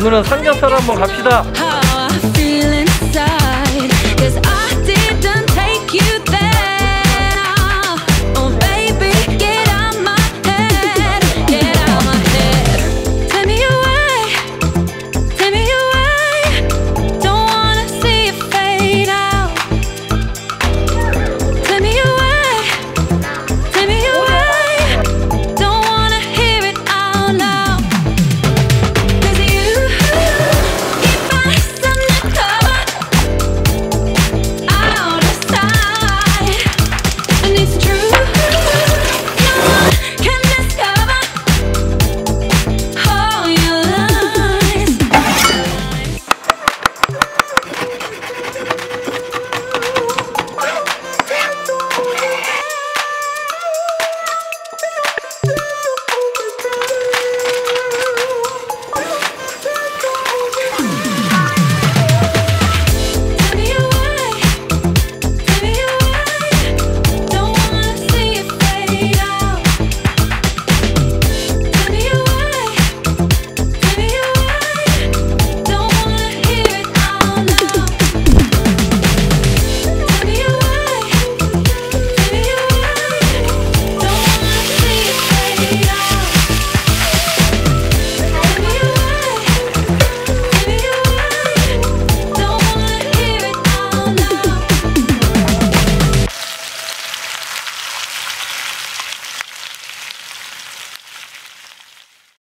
오늘은 삼겹살 한번 갑시다.